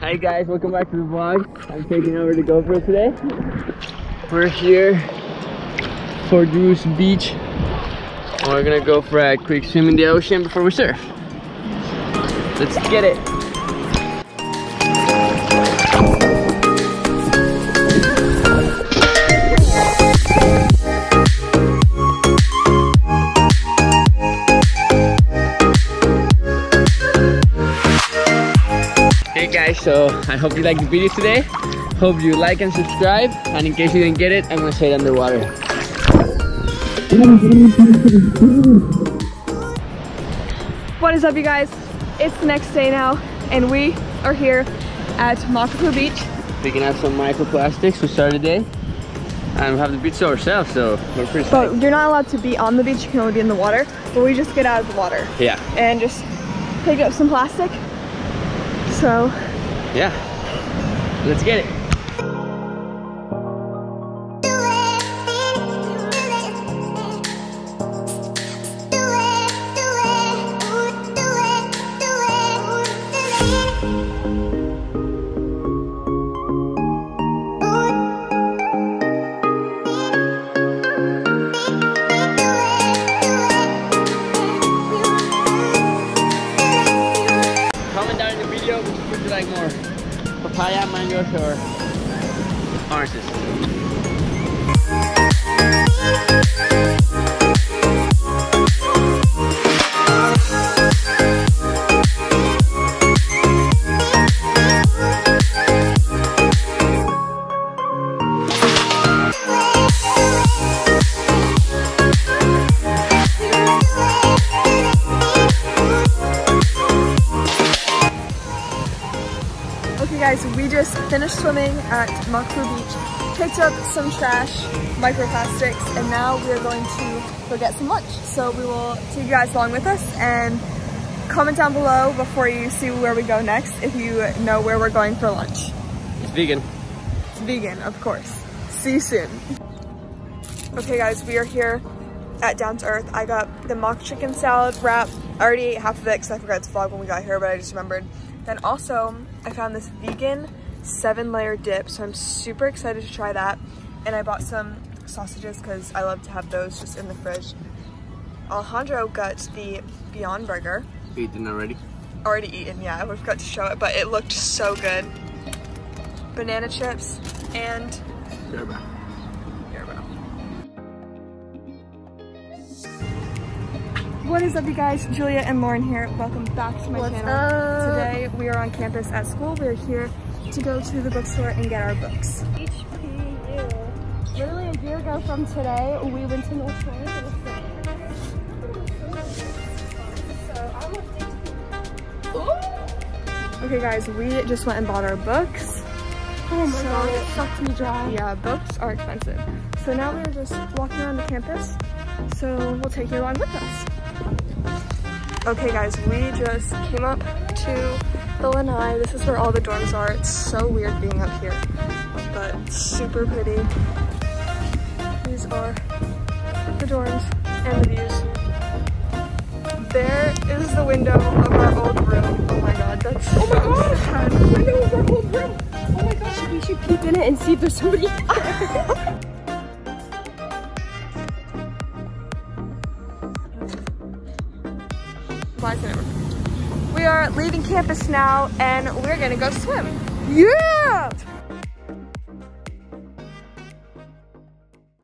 Hi guys, welcome back to the vlog. I'm taking over the GoPro today. We're here for Drews Beach. We're gonna go for a quick swim in the ocean before we surf. Let's get it. So I hope you liked the video today. Hope you like and subscribe. And in case you didn't get it, I'm gonna say it underwater. What is up, you guys? It's the next day now, and we are here at Makapuu Beach. Picking out some microplastics. to start the day. And we have the beach to ourselves, so we're pretty But psyched. you're not allowed to be on the beach, you can only be in the water. But we just get out of the water Yeah, and just pick up some plastic. So, yeah. Let's get it. Papaya, mangoes, or oranges. Guys, we just finished swimming at Makapuu Beach, picked up some trash, microplastics, and now we're going to go get some lunch. So we will take you guys along with us and comment down below before you see where we go next if you know where we're going for lunch. It's vegan. It's vegan, of course. See you soon. Okay guys, we are here at Down to Earth. I got the mock chicken salad wrap. I already ate half of it because I forgot to vlog when we got here, but I just remembered. Then also, I found this vegan seven layer dip, so I'm super excited to try that. And I bought some sausages because I love to have those just in the fridge. Alejandro got the Beyond Burger. Eaten already. Already eaten, yeah, I forgot to show it, but it looked so good. Banana chips and. What is up you guys? Julia and Lauren here. Welcome back to my What's channel. up? Today we are on campus at school. We're here to go to the bookstore and get our books. HPU. Literally a year ago from today, we went to North Carolina. So Okay guys, we just went and bought our books. Oh my So- god, it sucked me dry. Yeah, books are expensive. So now we're just walking around the campus. So we'll take you along with us. Okay guys, we just came up to the lanai. This is where all the dorms are. It's so weird being up here, but super pretty. These are the dorms and the views. There is the window of our old room. Oh my god, that's Oh so sad. window of our old room. Oh my gosh, we should peek in it and see if there's somebody. We are leaving campus now and we're gonna go swim. Yeah!